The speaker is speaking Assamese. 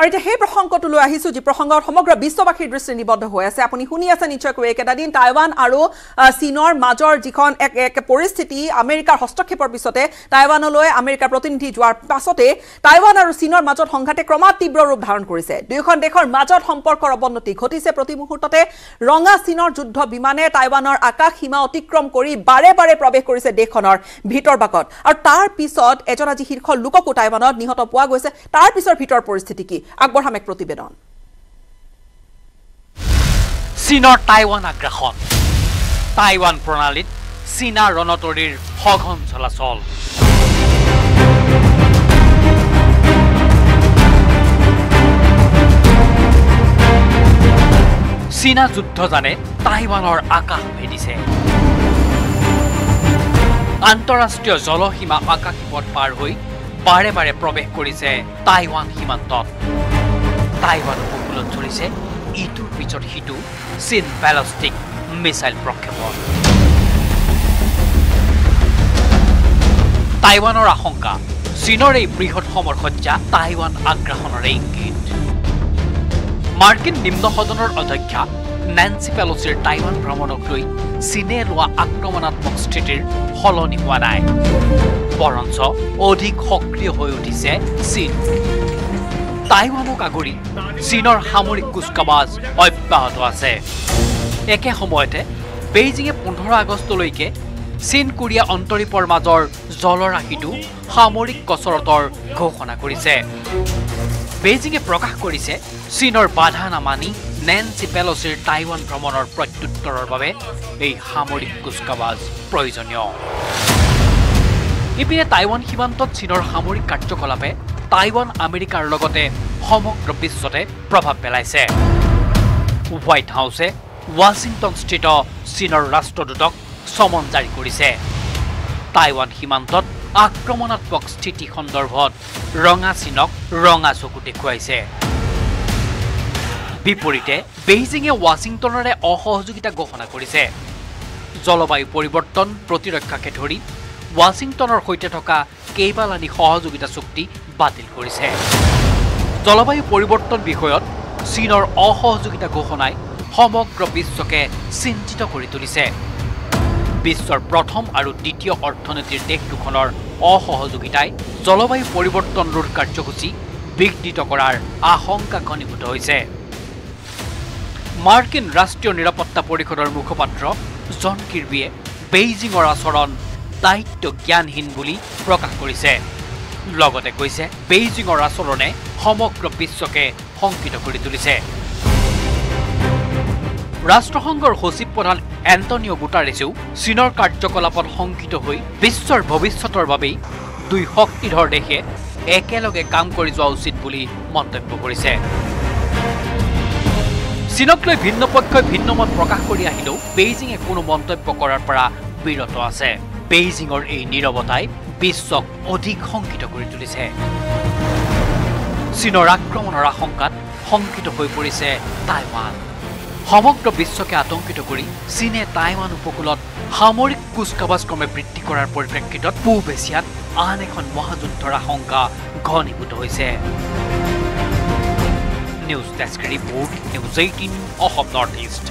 আৰু এতিয়া সেই প্ৰসংগটোলৈ আহিছোঁ যি প্ৰসংগত সমগ্ৰ বিশ্ববাসীৰ দৃষ্টি নিবদ্ধ হৈ আছে। আপুনি শুনি আছে নিশ্চয়কৈ একেটা দিন টাইৱান আৰু চীনৰ মাজৰ যিখন এক এক পৰিস্থিতি আমেৰিকাৰ হস্তক্ষেপৰ পিছতে টাইৱানলৈ আমেৰিকাৰ প্ৰতিনিধি যোৱাৰ পাছতে টাইৱান আৰু চীনৰ মাজত সংঘাতে ক্ৰমাৎ তীব্ৰ ৰূপ ধাৰণ কৰিছে। দুয়োখন দেশৰ মাজত সম্পৰ্কৰ অৱনতি ঘটিছে প্ৰতি মুহূৰ্ততে। ৰঙা চীনৰ যুদ্ধ বিমানে টাইৱানৰ আকাশ সীমা অতিক্ৰম কৰি বাৰে বাৰে প্ৰৱেশ কৰিছে দেশখনৰ ভিতৰ বাকত আৰু তাৰ পিছত এজন আজি শীৰ্ষ লোককো টাইৱানত নিহত পোৱা গৈছে। তাৰ পিছৰ ভিতৰ পৰিস্থিতি কি? আগবঢ়াম এক প্ৰতিবেদন। চীনৰ টাইৱান আগ্ৰাসন। টাইৱান প্ৰণালীত চীনা ৰণতৰীৰ সঘন চলাচল। চীনা যুদ্ধযানে টাইৱানৰ আকাশ ভেদিছে। আন্তঃৰাষ্ট্ৰীয় জলসীমা আকাশী পথ পাৰ হৈ বাৰে বাৰে প্ৰৱেশ কৰিছে টাইৱান সীমান্তত। টাইৱান উপকূলত চলিছে ইটোৰ পিছত সিটো চীন বেলষ্টিক মিছাইল প্ৰক্ষেপণ। টাইৱানৰ আশংকা চীনৰ এই বৃহৎ সমৰসজ্জা টাইৱান আগ্ৰাসনৰ ইংগিত মাৰ্কিন নিম্ন সদনৰ অধ্যক্ষা নেন্সি পেলচিৰ টাইৱান ভ্ৰমণক লৈ চীনে লোৱা আক্ৰমণাত্মক স্থিতিৰ সলনি হোৱা নাই। বৰঞ্চ অধিক সক্ৰিয় হৈ উঠিছে চীন। টাইৱানক আগৰি চীনৰ সামৰিক কুচকাৱাজ অব্যাহত আছে। একে সময়তে বেইজিঙে পোন্ধৰ আগষ্টলৈকে চীন কোৰিয়া অন্তৰীপৰ মাজৰ জলৰাশিটো সামৰিক কচৰতৰ ঘোষণা কৰিছে। বেইজিঙে প্ৰকাশ কৰিছে চীনৰ বাধা নামানি নেন্সি পেলচিৰ টাইৱান ভ্ৰমণৰ প্ৰত্যুত্তৰৰ বাবে এই সামৰিক কুচকাৱাজ প্ৰয়োজনীয়। ইপিনে টাইৱান সীমান্তত চীনৰ সামৰিক কাৰ্যকলাপে টাইৱান আমেৰিকাৰ লগতে সমগ্ৰ বিশ্বতে প্ৰভাৱ পেলাইছে। হোৱাইট হাউছে ৱাশ্বিংটনস্থিত চীনৰ ৰাষ্ট্ৰদূতক চমন জাৰি কৰিছে। টাইৱান সীমান্তত আক্ৰমণাত্মক স্থিতি সন্দৰ্ভত ৰঙা চীনক ৰঙা চকু দেখুৱাইছে। বিপৰীতে বেইজিঙে ৱাশ্বিংটনৰে অসহযোগিতা ঘোষণা কৰিছে। জলবায়ু পৰিৱৰ্তন প্ৰতিৰক্ষাকে ধৰি ৱাশ্বিংটনৰ সৈতে থকা কেইবালানি সহযোগিতা চুক্তি বাতিল কৰিছে। জলবায়ু পৰিৱৰ্তন বিষয়ত চীনৰ অসহযোগিতা ঘোষণাই সমগ্ৰ বিশ্বকে চিন্তিত কৰি তুলিছে। বিশ্বৰ প্ৰথম আৰু দ্বিতীয় অৰ্থনীতিৰ দেশ দুখনৰ অসহযোগিতাই জলবায়ু পৰিৱৰ্তন ৰোধ কাৰ্যসূচী বিঘ্নিত কৰাৰ আশংকা ঘনীভূত হৈছে। মাৰ্কিন ৰাষ্ট্ৰীয় নিৰাপত্তা পৰিষদৰ মুখপাত্ৰ জন কিৰ্বিয়ে বেইজিঙৰ আচৰণ দায়িত্ব জ্ঞানহীন বুলি প্ৰকাশ কৰিছে। লগতে কৈছে বেইজিঙৰ আচৰণে সমগ্ৰ বিশ্বকে শংকিত কৰি তুলিছে। ৰাষ্ট্ৰসংঘৰ সচিব প্ৰধান এণ্টনিঅ গুটাৰেছেও চীনৰ কাৰ্যকলাপত শংকিত হৈ বিশ্বৰ ভৱিষ্যতৰ বাবেই দুই শক্তিধৰ দেশে একেলগে কাম কৰি যোৱা উচিত বুলি মন্তব্য কৰিছে। চীনক লৈ ভিন্ন পক্ষই ভিন্ন মত প্ৰকাশ কৰি আহিলেও বেইজিঙে কোনো মন্তব্য কৰাৰ পৰা বিৰত আছে। বেইজিঙৰ এই নিৰৱতাই বিশ্বক অধিক শংকিত কৰি তুলিছে। চীনৰ আক্ৰমণৰ আশংকাত শংকিত হৈ পৰিছে টাইৱান। সমগ্ৰ বিশ্বকে আতংকিত কৰি চীনে টাইৱান উপকূলত সামৰিক কুচকাৱাজ ক্ৰমে বৃদ্ধি কৰাৰ পৰিপ্ৰেক্ষিতত পূব এছিয়াত আন এখন মহাযুদ্ধৰ আশংকা ঘনীভূত হৈছে। News desk report news eighteen Assam north east.